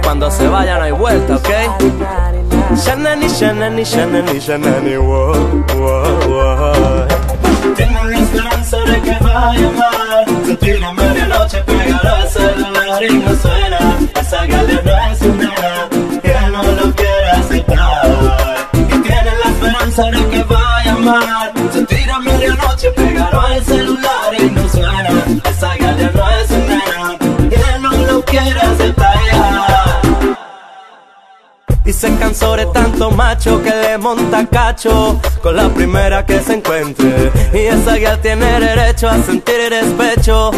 cuando se vaya no hay vuelta, ¿ok? Shanani, shanani, shanani, shanani, wow, wow, wow. Tengo la esperanza de que va a llamar Sentir a medianoche pegar el celular y no suena. Esa gala no es una que no lo quiere aceptar. Y tiene la esperanza de que va a llamar Sentir a medianoche pegar el celular y no suena Se cansó de tanto macho que le monta cacho con la primera que se encuentre. Y esa guía tiene derecho a sentir despecho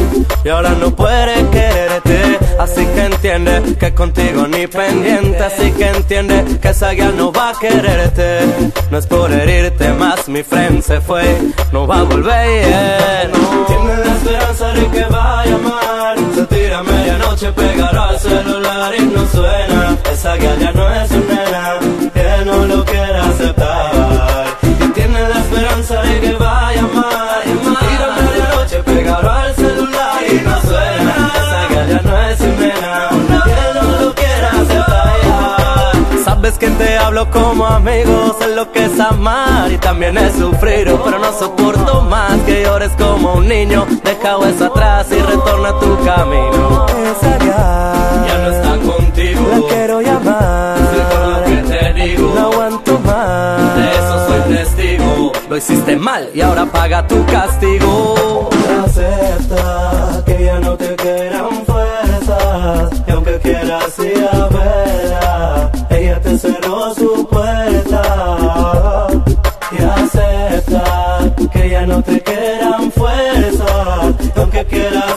y ahora no puede quererte. Así que entiende que contigo ni pendiente. Así que entiende que esa guía no va a quererte. No es por herirte más, mi friend se fue, no va a volver. no. Tiene la esperanza de que va a llamar Se tira a medianoche, pegará celular y no suena. Esa ya no es una nena que no lo quiere aceptar. Y tiene la esperanza de que va a llamar Se tira a medianoche, pegará al celular y no suena. Esa ya no es una nena que no lo quiere aceptar. Sabes que te hablo como amigo, sé lo que es amar y también es sufrir, pero no soporto más que llores como un niño. Deja eso atrás y retorna a tu camino. Aguanto más. De eso soy testigo Lo hiciste mal y ahora paga tu castigo. Acepta que ya no te quedan fuerzas Y aunque quieras ir a verla Ella te cerró su puerta Y acepta que ya no te quedan fuerzas Y aunque quieras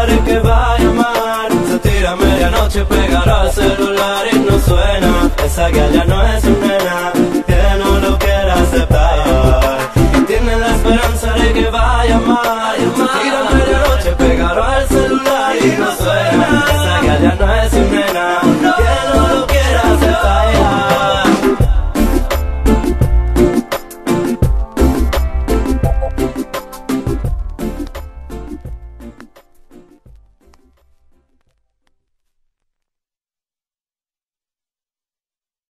padre que va a llamar. Se tira a medianoche, pegará el celular y no suena. Esa que ya no es una nena.